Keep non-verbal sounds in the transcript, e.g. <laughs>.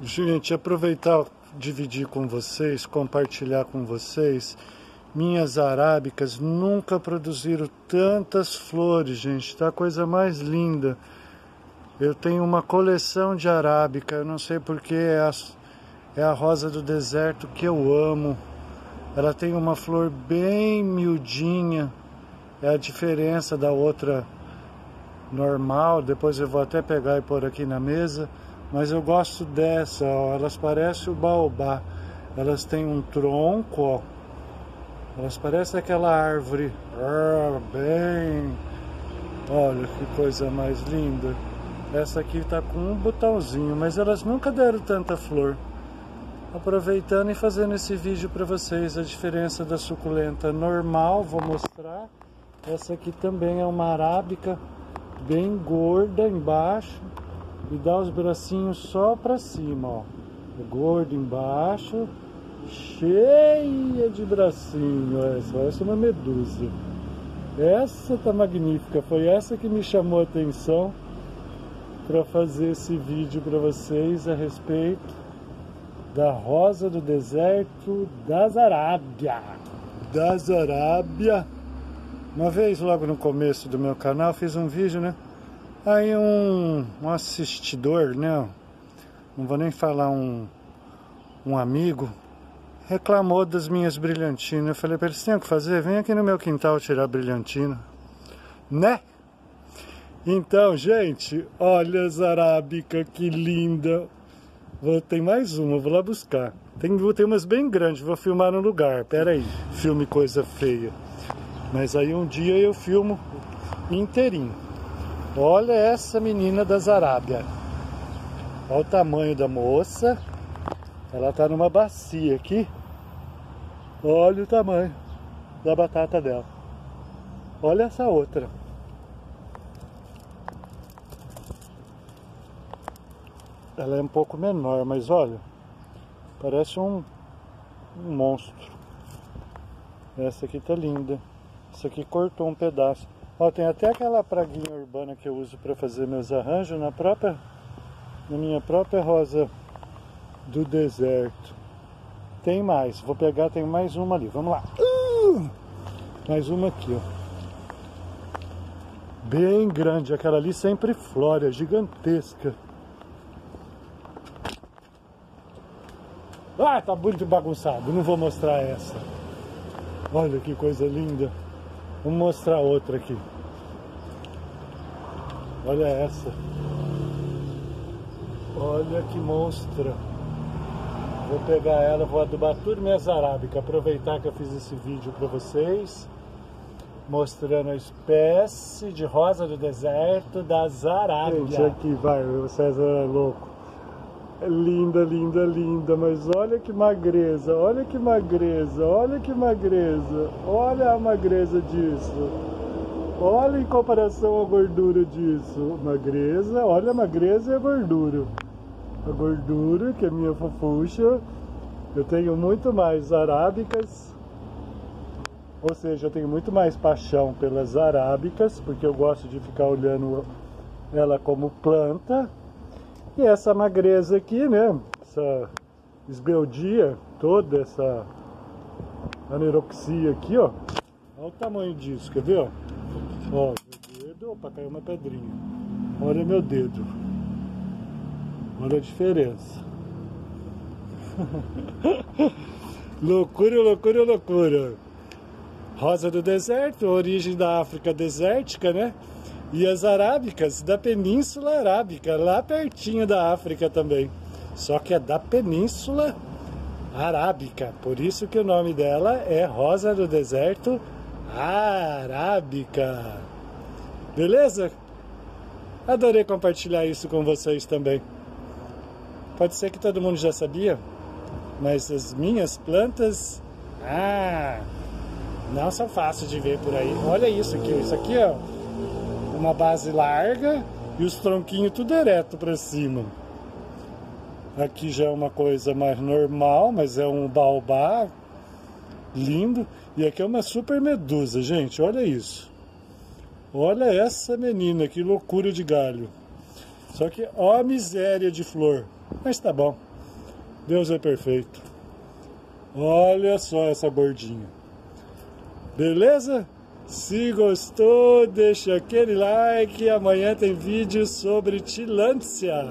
Gente, aproveitar, dividir com vocês, compartilhar com vocês. Minhas arábicas nunca produziram tantas flores, gente. Tá a coisa mais linda. Eu tenho uma coleção de arábica. Eu não sei porque é a, é a rosa do deserto que eu amo. Ela tem uma flor bem miudinha. É a diferença da outra normal. Depois eu vou até pegar e pôr aqui na mesa mas eu gosto dessa, ó, elas parecem o baobá. Elas têm um tronco, ó. Elas parecem aquela árvore. Ah, bem. Olha que coisa mais linda. Essa aqui tá com um botãozinho, mas elas nunca deram tanta flor. Aproveitando e fazendo esse vídeo para vocês, a diferença da suculenta normal, vou mostrar. Essa aqui também é uma arábica, bem gorda embaixo e dá os bracinhos só para cima, ó. O gordo embaixo, cheia de bracinho. Essa, essa é uma medusa. Essa tá magnífica. Foi essa que me chamou a atenção para fazer esse vídeo para vocês a respeito da rosa do deserto das Arábia. Das Arábia. Uma vez logo no começo do meu canal fiz um vídeo, né? Aí um, um assistidor, né? Não vou nem falar um, um amigo, reclamou das minhas brilhantinas. Eu falei para ele, tem o que fazer? Vem aqui no meu quintal tirar brilhantina. Né? Então, gente, olha as arábica, que linda. Vou, tem mais uma, vou lá buscar. Tem, tem umas bem grandes, vou filmar no lugar. Pera aí, filme coisa feia. Mas aí um dia eu filmo inteirinho. Olha essa menina das Arábia. Olha o tamanho da moça. Ela está numa bacia aqui. Olha o tamanho da batata dela. Olha essa outra. Ela é um pouco menor, mas olha, parece um, um monstro. Essa aqui tá linda. Essa aqui cortou um pedaço. Ó, tem até aquela praguinha urbana que eu uso para fazer meus arranjos na própria na minha própria rosa do deserto. Tem mais, vou pegar, tem mais uma ali. Vamos lá. Uh! Mais uma aqui, ó. Bem grande, aquela ali sempre flora, gigantesca. Ah, tá muito bagunçado, não vou mostrar essa. Olha que coisa linda. Vou mostrar outra aqui. Olha essa. Olha que monstra. Vou pegar ela, vou adubar tudo minhas arábicas. Aproveitar que eu fiz esse vídeo para vocês. Mostrando a espécie de rosa do deserto das Arábias. Gente, aqui vai, o César é louco. Linda, linda, linda, mas olha que magreza, olha que magreza, olha que magreza, olha a magreza disso. Olha em comparação à gordura disso. Magreza, olha a magreza e a gordura. A gordura, que é minha fofucha, eu tenho muito mais arábicas, ou seja, eu tenho muito mais paixão pelas arábicas, porque eu gosto de ficar olhando ela como planta e essa magreza aqui, né? Essa esbeldia toda, essa aneroxia aqui, ó. Olha o tamanho disso, quer ver, ó? Ó, meu dedo, opa, caiu uma pedrinha. Olha meu dedo. Olha a diferença. <laughs> loucura, loucura, loucura. Rosa do deserto, origem da África desértica, né? E as arábicas da Península Arábica, lá pertinho da África também. Só que é da Península Arábica, por isso que o nome dela é Rosa do Deserto Arábica. Beleza? Adorei compartilhar isso com vocês também. Pode ser que todo mundo já sabia, mas as minhas plantas, ah, não são fáceis de ver por aí. Olha isso aqui, isso aqui ó uma base larga e os tronquinhos tudo ereto para cima. Aqui já é uma coisa mais normal, mas é um baobá lindo. E aqui é uma super medusa, gente, olha isso. Olha essa menina, que loucura de galho. Só que ó miséria de flor. Mas tá bom. Deus é perfeito. Olha só essa bordinha. Beleza? Se gostou, deixa aquele like. Amanhã tem vídeo sobre tilância.